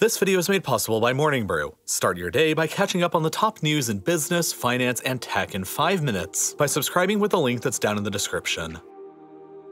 This video is made possible by Morning Brew. Start your day by catching up on the top news in business, finance, and tech in 5 minutes by subscribing with the link that's down in the description.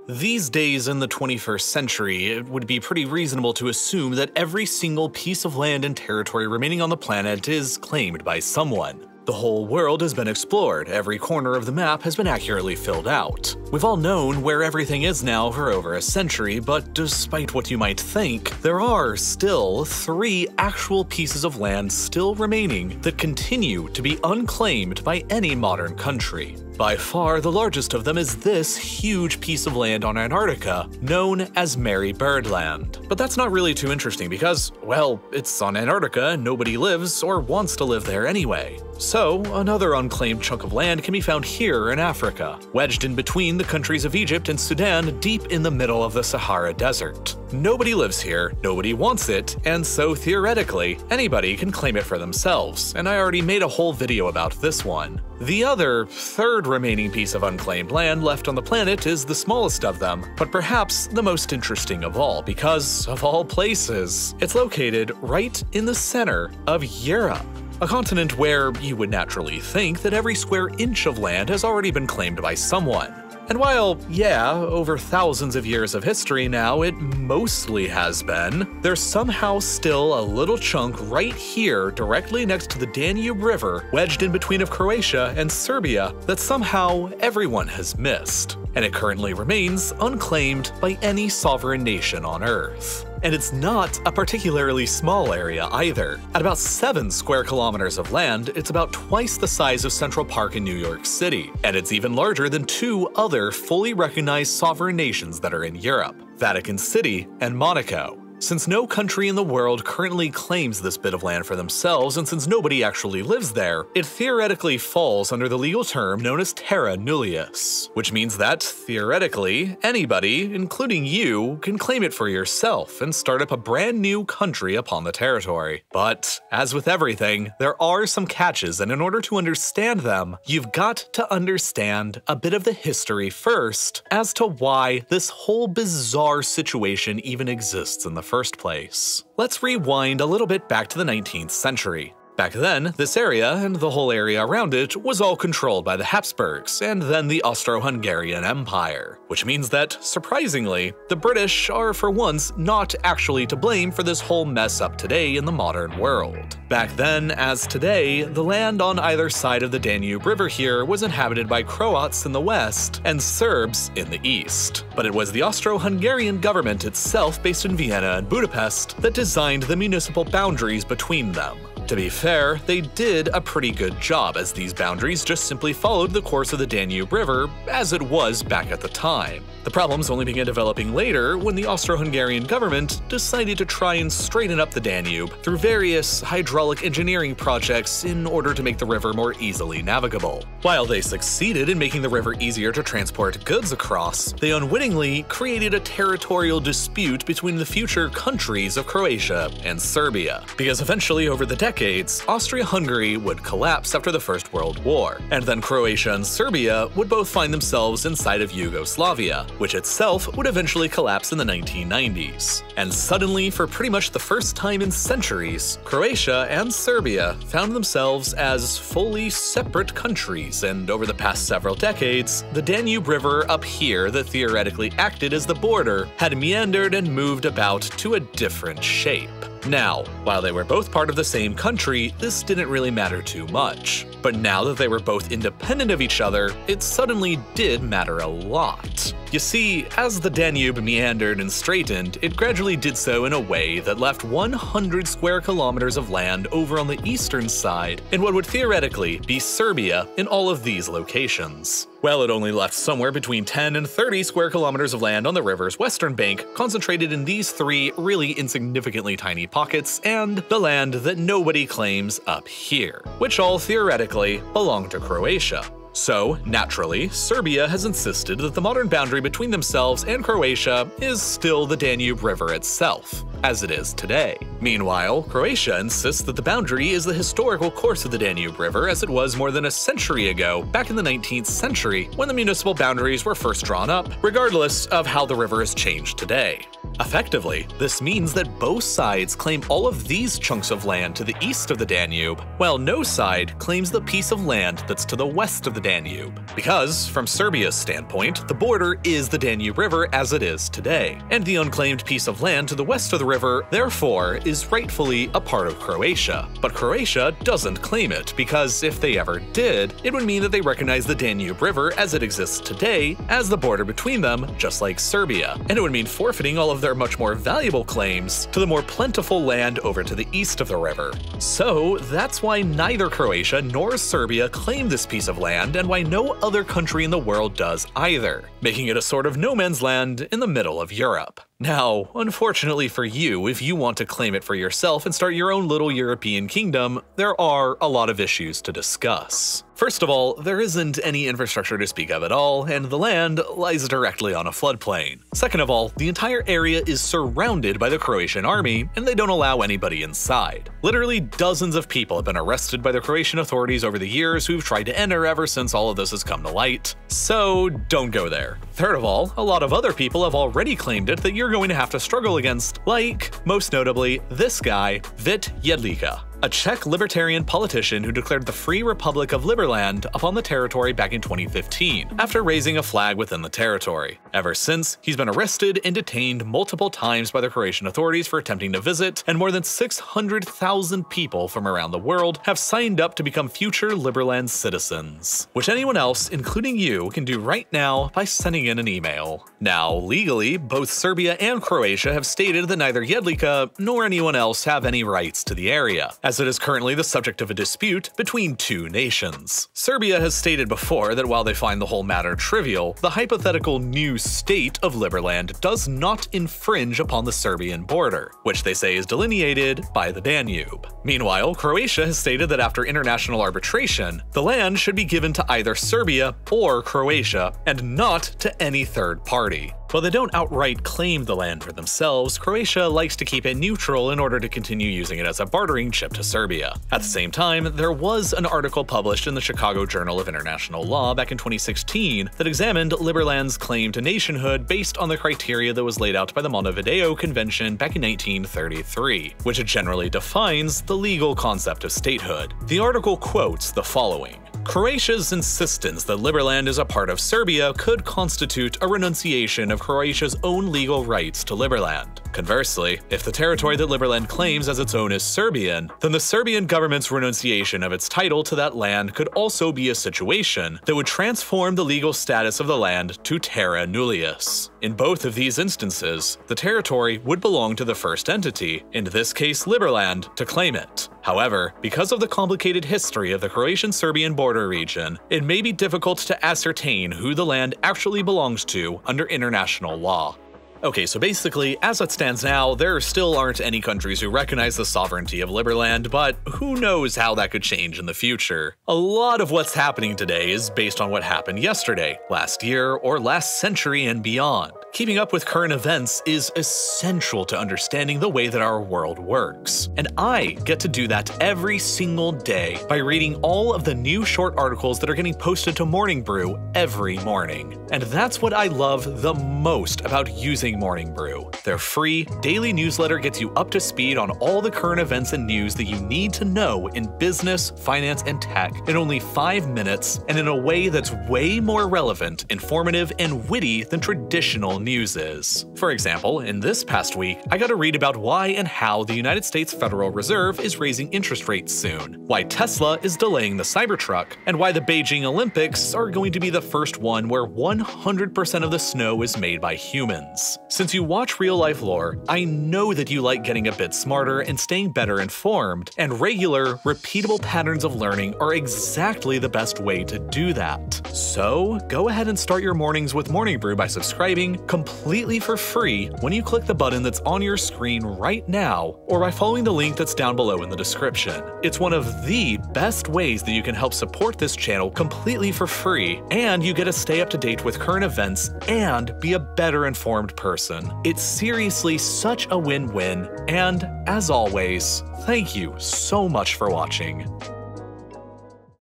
These days in the 21st century, it would be pretty reasonable to assume that every single piece of land and territory remaining on the planet is claimed by someone. The whole world has been explored, every corner of the map has been accurately filled out. We've all known where everything is now for over a century, but despite what you might think, there are still three actual pieces of land still remaining that continue to be unclaimed by any modern country. By far, the largest of them is this huge piece of land on Antarctica, known as Marie Byrd Land. But that's not really too interesting because, well, it's on Antarctica nobody lives or wants to live there anyway. So, another unclaimed chunk of land can be found here in Africa, wedged in between the countries of Egypt and Sudan deep in the middle of the Sahara Desert. Nobody lives here, nobody wants it, and so theoretically, anybody can claim it for themselves, and I already made a whole video about this one. The other, third remaining piece of unclaimed land left on the planet is the smallest of them, but perhaps the most interesting of all because, of all places, it's located right in the center of Europe a continent where you would naturally think that every square inch of land has already been claimed by someone. And while, yeah, over thousands of years of history now, it mostly has been, there's somehow still a little chunk right here directly next to the Danube River, wedged in between of Croatia and Serbia, that somehow everyone has missed. And it currently remains unclaimed by any sovereign nation on Earth. And it's not a particularly small area either. At about 7 square kilometers of land, it's about twice the size of Central Park in New York City, and it's even larger than two other fully recognized sovereign nations that are in Europe Vatican City and Monaco. Since no country in the world currently claims this bit of land for themselves, and since nobody actually lives there, it theoretically falls under the legal term known as terra nullius, which means that, theoretically, anybody, including you, can claim it for yourself and start up a brand new country upon the territory. But, as with everything, there are some catches, and in order to understand them, you've got to understand a bit of the history first as to why this whole bizarre situation even exists in the first place. Let's rewind a little bit back to the 19th century. Back then, this area and the whole area around it was all controlled by the Habsburgs and then the Austro-Hungarian Empire, which means that, surprisingly, the British are for once not actually to blame for this whole mess up today in the modern world. Back then, as today, the land on either side of the Danube River here was inhabited by Croats in the west and Serbs in the east. But it was the Austro-Hungarian government itself based in Vienna and Budapest that designed the municipal boundaries between them. To be fair, they did a pretty good job as these boundaries just simply followed the course of the Danube River as it was back at the time. The problems only began developing later when the Austro-Hungarian government decided to try and straighten up the Danube through various hydraulic engineering projects in order to make the river more easily navigable. While they succeeded in making the river easier to transport goods across, they unwittingly created a territorial dispute between the future countries of Croatia and Serbia. Because eventually over the decades, Austria-Hungary would collapse after the First World War, and then Croatia and Serbia would both find themselves inside of Yugoslavia, which itself would eventually collapse in the 1990s. And suddenly, for pretty much the first time in centuries, Croatia and Serbia found themselves as fully separate countries, and over the past several decades, the Danube River up here that theoretically acted as the border had meandered and moved about to a different shape. Now, while they were both part of the same country, this didn't really matter too much. But now that they were both independent of each other, it suddenly did matter a lot. You see, as the Danube meandered and straightened, it gradually did so in a way that left 100 square kilometers of land over on the eastern side in what would theoretically be Serbia in all of these locations. Well, it only left somewhere between 10 and 30 square kilometers of land on the river's western bank, concentrated in these three really insignificantly tiny pockets, and the land that nobody claims up here, which all theoretically belong to Croatia. So, naturally, Serbia has insisted that the modern boundary between themselves and Croatia is still the Danube River itself, as it is today. Meanwhile, Croatia insists that the boundary is the historical course of the Danube River as it was more than a century ago, back in the 19th century, when the municipal boundaries were first drawn up, regardless of how the river has changed today. Effectively, this means that both sides claim all of these chunks of land to the east of the Danube, while no side claims the piece of land that's to the west of the Danube. Because, from Serbia's standpoint, the border is the Danube River as it is today, and the unclaimed piece of land to the west of the river, therefore, is rightfully a part of Croatia. But Croatia doesn't claim it, because if they ever did, it would mean that they recognize the Danube River as it exists today as the border between them, just like Serbia, and it would mean forfeiting all of their much more valuable claims to the more plentiful land over to the east of the river. So that's why neither Croatia nor Serbia claim this piece of land and why no other country in the world does either, making it a sort of no man's land in the middle of Europe. Now, unfortunately for you, if you want to claim it for yourself and start your own little European kingdom, there are a lot of issues to discuss. First of all, there isn't any infrastructure to speak of at all, and the land lies directly on a floodplain. Second of all, the entire area is surrounded by the Croatian army, and they don't allow anybody inside. Literally dozens of people have been arrested by the Croatian authorities over the years who've tried to enter ever since all of this has come to light. So don't go there. Third of all, a lot of other people have already claimed it that you're going to have to struggle against, like, most notably, this guy, Vit Jedlička a Czech libertarian politician who declared the Free Republic of Liberland upon the territory back in 2015, after raising a flag within the territory. Ever since, he's been arrested and detained multiple times by the Croatian authorities for attempting to visit, and more than 600,000 people from around the world have signed up to become future Liberland citizens, which anyone else, including you, can do right now by sending in an email. Now, legally, both Serbia and Croatia have stated that neither Jedlička nor anyone else have any rights to the area as it is currently the subject of a dispute between two nations. Serbia has stated before that while they find the whole matter trivial, the hypothetical new state of Liberland does not infringe upon the Serbian border, which they say is delineated by the Danube. Meanwhile, Croatia has stated that after international arbitration, the land should be given to either Serbia or Croatia, and not to any third party. While they don't outright claim the land for themselves, Croatia likes to keep it neutral in order to continue using it as a bartering chip to Serbia. At the same time, there was an article published in the Chicago Journal of International Law back in 2016 that examined Liberland's claim to nationhood based on the criteria that was laid out by the Montevideo Convention back in 1933, which generally defines the legal concept of statehood. The article quotes the following Croatia's insistence that Liberland is a part of Serbia could constitute a renunciation of Croatia's own legal rights to Liberland. Conversely, if the territory that Liberland claims as its own is Serbian, then the Serbian government's renunciation of its title to that land could also be a situation that would transform the legal status of the land to terra nullius. In both of these instances, the territory would belong to the first entity, in this case Liberland, to claim it. However, because of the complicated history of the Croatian-Serbian border region, it may be difficult to ascertain who the land actually belongs to under international law. Okay, so basically, as it stands now, there still aren't any countries who recognize the sovereignty of Liberland, but who knows how that could change in the future. A lot of what's happening today is based on what happened yesterday, last year, or last century and beyond. Keeping up with current events is essential to understanding the way that our world works. And I get to do that every single day by reading all of the new short articles that are getting posted to Morning Brew every morning. And that's what I love the most about using Morning Brew. Their free daily newsletter gets you up to speed on all the current events and news that you need to know in business, finance, and tech in only five minutes and in a way that's way more relevant, informative, and witty than traditional news is. For example, in this past week, I got to read about why and how the United States Federal Reserve is raising interest rates soon, why Tesla is delaying the Cybertruck, and why the Beijing Olympics are going to be the first one where 100% of the snow is made by humans. Since you watch real life lore, I know that you like getting a bit smarter and staying better informed, and regular, repeatable patterns of learning are exactly the best way to do that. So, go ahead and start your mornings with Morning Brew by subscribing, completely for free when you click the button that's on your screen right now or by following the link that's down below in the description. It's one of the best ways that you can help support this channel completely for free, and you get to stay up to date with current events and be a better informed person. It's seriously such a win win, and as always, thank you so much for watching.